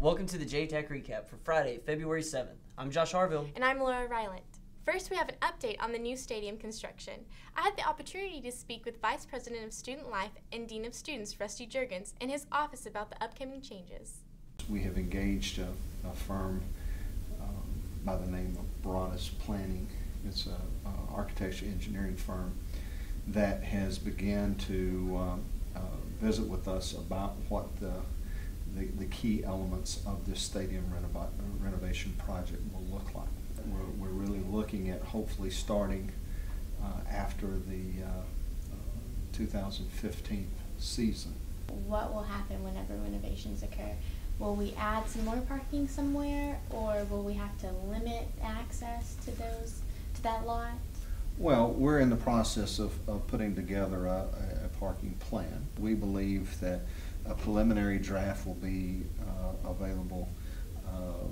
Welcome to the JTAC Recap for Friday, February 7th. I'm Josh Harville. And I'm Laura Ryland. First, we have an update on the new stadium construction. I had the opportunity to speak with Vice President of Student Life and Dean of Students, Rusty Jergins, in his office about the upcoming changes. We have engaged a, a firm um, by the name of Broaddus Planning. It's an architecture engineering firm that has begun to um, uh, visit with us about what the, the, the key elements of this stadium renova renovation project will look like. We're, we're really looking at hopefully starting uh, after the uh, 2015 season. What will happen whenever renovations occur? Will we add some more parking somewhere, or will we have to limit access to those to that lot? Well, we're in the process of, of putting together a, a parking plan. We believe that a preliminary draft will be uh, available uh,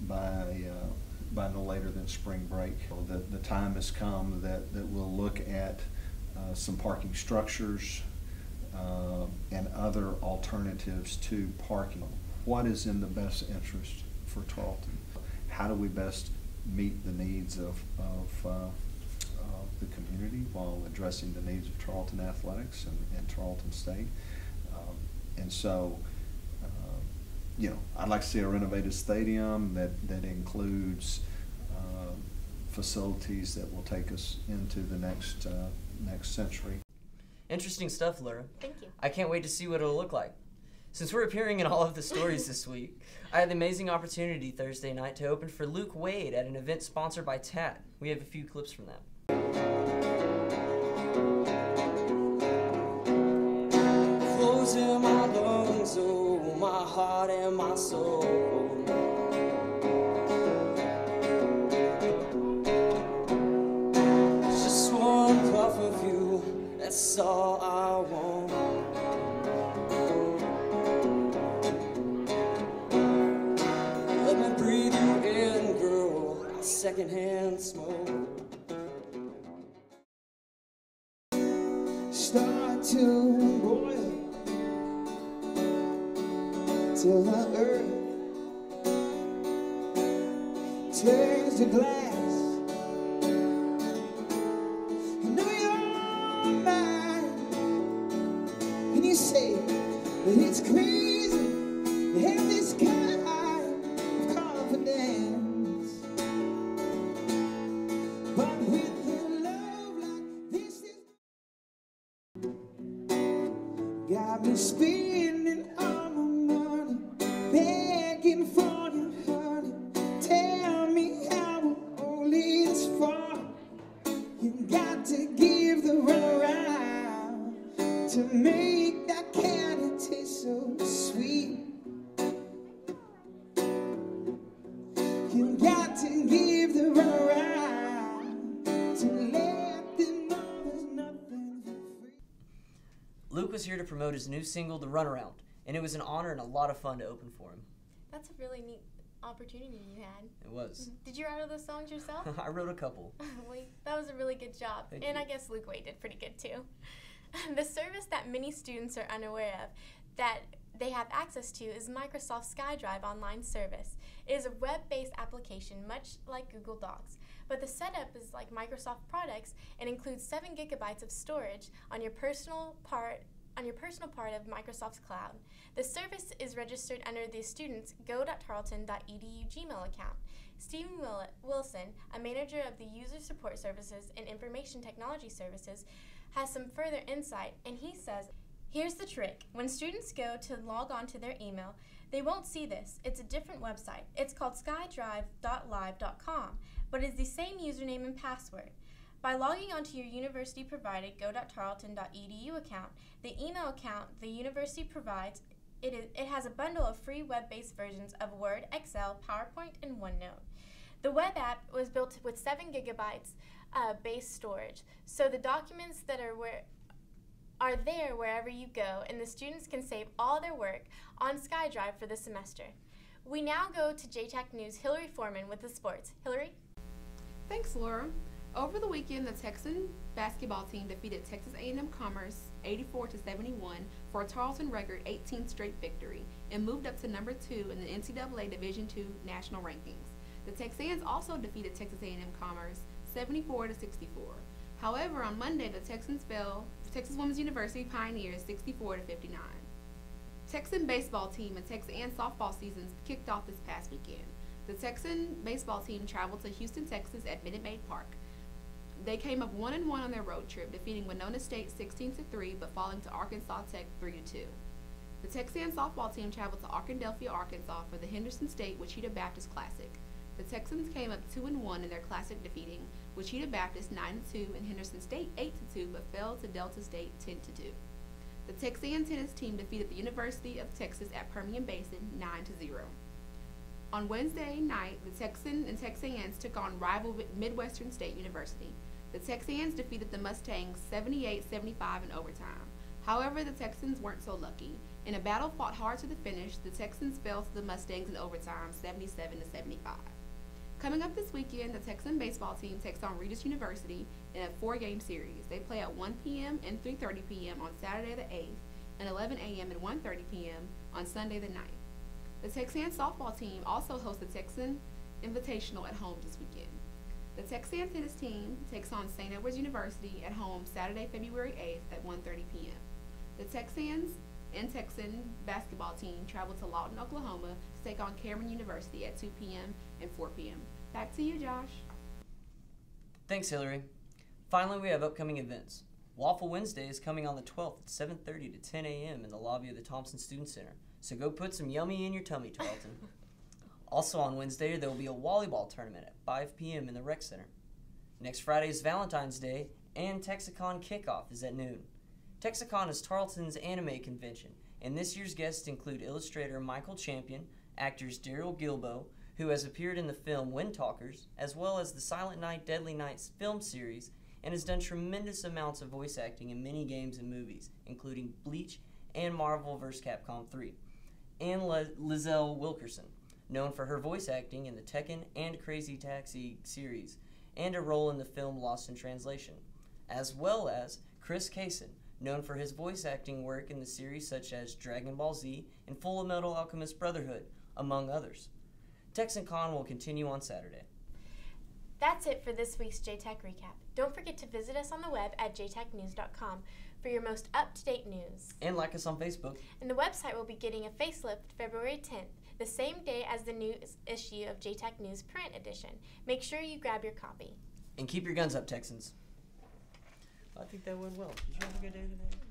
by uh, by no later than spring break. The, the time has come that, that we'll look at uh, some parking structures and other alternatives to parking. What is in the best interest for Tarleton? How do we best meet the needs of, of, uh, the community while addressing the needs of Tarleton athletics and, and Tarleton State? Um, and so, uh, you know, I'd like to see a renovated stadium that, that includes uh, facilities that will take us into the next, uh, next century. Interesting stuff, Laura. Thank you. I can't wait to see what it'll look like. Since we're appearing in all of the stories this week, I had the amazing opportunity Thursday night to open for Luke Wade at an event sponsored by TAT. We have a few clips from that. Heart and my soul. Just one puff of you, that's all I want. Let me breathe you in, girl, secondhand smoke. Start to till the earth turns to glass. I know you're mine, and you say that it's crazy to have this kind of confidence. But with a love like this, got me spinning. Begging for you, honey. Tell me how only this far. You got to give the runaround to make that candy taste so sweet. You got to give the runaround to let them know there's nothing for free. Luke was here to promote his new single, The Runaround, and it was an honor and a lot of fun to open for him. That's a really neat opportunity you had. It was. Mm-hmm. Did you write all those songs yourself? I wrote a couple. Wait, that was a really good job. Thank and you. I guess Luke Wade did pretty good too. the service that many students are unaware of that they have access to is Microsoft SkyDrive online service. It is a web-based application much like Google Docs, but the setup is like Microsoft products and includes 7 gigabytes of storage on your personal part on your personal part of Microsoft's cloud. The service is registered under the student's go.tarleton.edu Gmail account. Stephen Wilson, a manager of the User Support Services and Information Technology Services, has some further insight, and he says, Here's the trick. When students go to log on to their email, they won't see this. It's a different website. It's called skydrive.live.com, but it's the same username and password. By logging onto your university provided go.tarleton.edu account, the email account the university provides, it, is, it has a bundle of free web based versions of Word, Excel, PowerPoint, and OneNote. The web app was built with 7 gigabytes uh, base storage, so the documents that are where are there wherever you go, and the students can save all their work on SkyDrive for the semester. We now go to JTAC News' Hillary Foreman with the sports. Hillary? Thanks, Laura. Over the weekend, the Texan basketball team defeated Texas A&M Commerce 84 to 71 for a Tarleton record 18th straight victory and moved up to number two in the NCAA Division II national rankings. The TexAnns also defeated Texas A&M Commerce 74 to 64. However, on Monday, the TexAnns fell Texas Women's University Pioneers 64 to 59. Texan baseball team and Texas and softball seasons kicked off this past weekend. The Texan baseball team traveled to Houston, Texas at Minute Maid Park. They came up one and one on their road trip, defeating Winona State 16 to 3, but falling to Arkansas Tech 3 to 2. The Texan softball team traveled to Arkadelphia, Arkansas for the Henderson State Ouachita Baptist Classic. The TexAnns came up 2 and 1 in their classic, defeating Ouachita Baptist 9 to 2 and Henderson State 8 to 2, but fell to Delta State 10 to 2. The Texan tennis team defeated the University of Texas at Permian Basin 9 to 0. On Wednesday night, the Texan and TexAnns took on rival Midwestern State University. The Texans defeated the Mustangs 78-75 in overtime. However, the TexAnns weren't so lucky. In a battle fought hard to the finish, the TexAnns fell to the Mustangs in overtime 77 75. Coming up this weekend, the Texan baseball team takes on Regis University in a four-game series. They play at 1 p.m. and 3:30 p.m. on Saturday the 8th, and 11 a.m. and 1:30 p.m. on Sunday the 9th. The Texan softball team also hosts the Texan Invitational at home this weekend. The Texan tennis team takes on St. Edward's University at home Saturday, February 8th at 1:30 p.m. The TexAnns and Texan basketball team travel to Lawton, Oklahoma to take on Cameron University at 2 p.m. and 4 p.m. Back to you, Josh. Thanks, Hillary. Finally, we have upcoming events. Waffle Wednesday is coming on the 12th at 7:30 to 10 a.m. in the lobby of the Thompson Student Center. So go put some yummy in your tummy, Tarleton. Also on Wednesday, there will be a volleyball tournament at 5 p.m. in the Rec Center. Next Friday is Valentine's Day, and TexanCon kickoff is at noon. TexanCon is Tarleton's anime convention, and this year's guests include illustrator Michael Champion, actors Darrel Guilbeau, who has appeared in the film Wind Talkers, as well as the Silent Night Deadly Nights film series, and has done tremendous amounts of voice acting in many games and movies, including Bleach and Marvel vs. Capcom 3. And Le- Lisle Wilkerson known for her voice acting in the Tekken and Crazy Taxi series, and a role in the film Lost in Translation, as well as Chris Cason, known for his voice acting work in the series such as Dragon Ball Z and Full Metal Alchemist Brotherhood, among others. TexanCon will continue on Saturday. That's it for this week's JTAC Recap. Don't forget to visit us on the web at jtacnews.com for your most up to date news. And like us on Facebook. And the website will be getting a facelift February 10th the same day as the new issue of JTAC News print edition. Make sure you grab your copy. And keep your guns up, Texans. I think that went well. Did you have a good day today? Good.